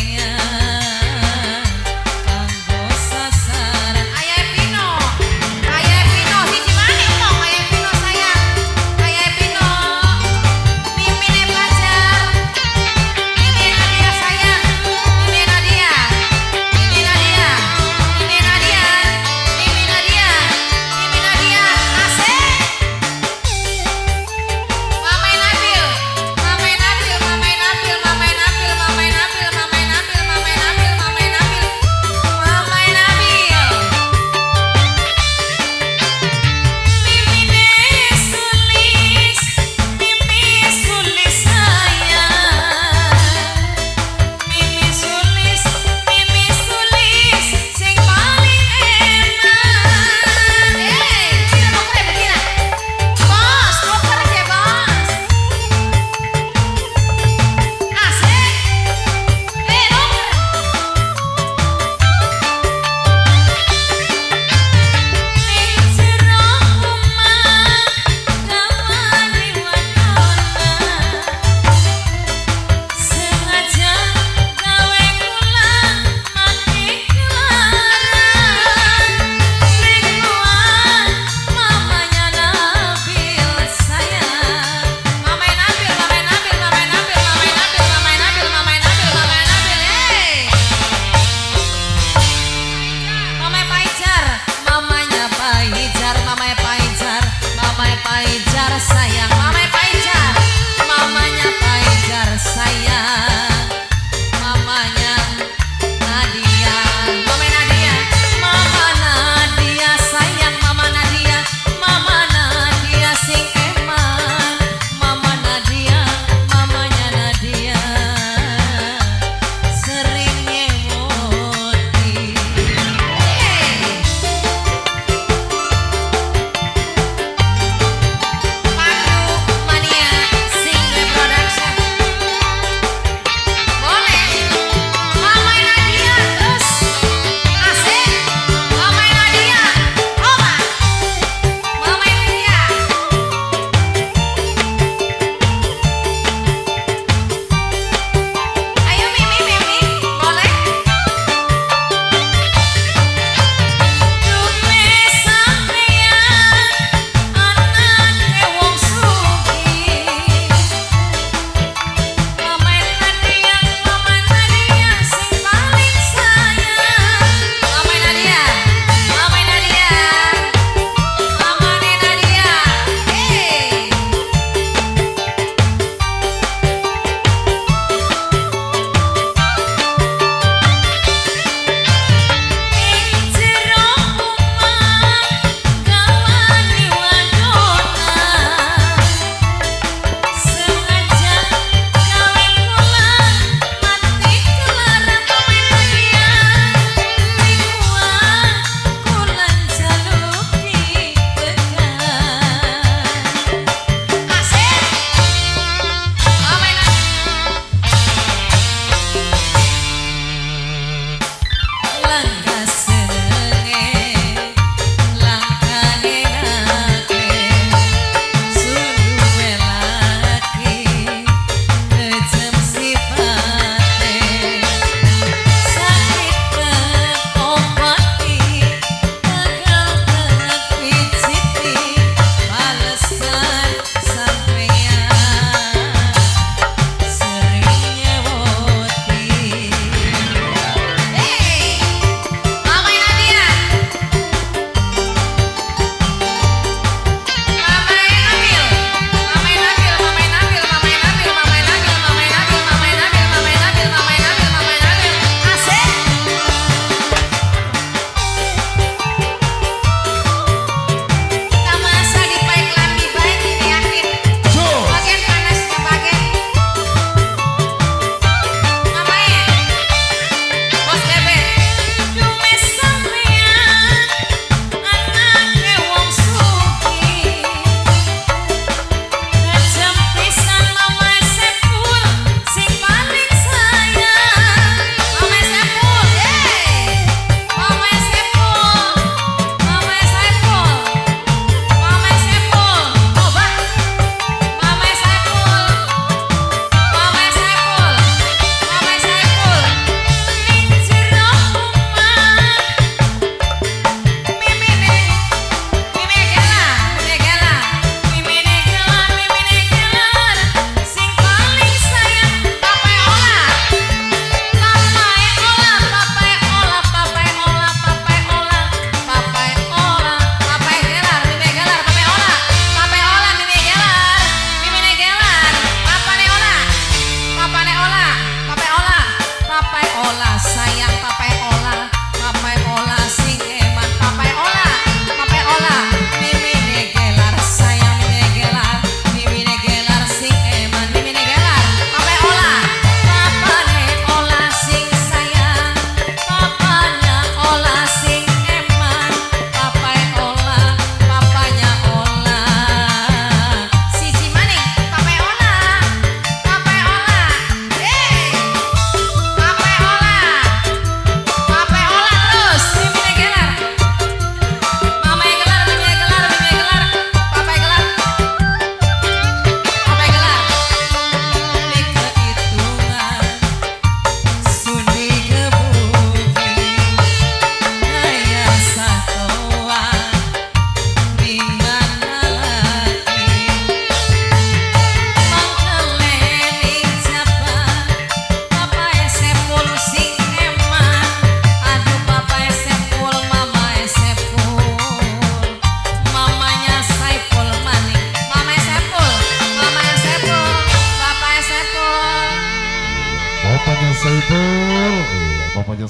hand. Paijar sayang.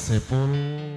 Sepul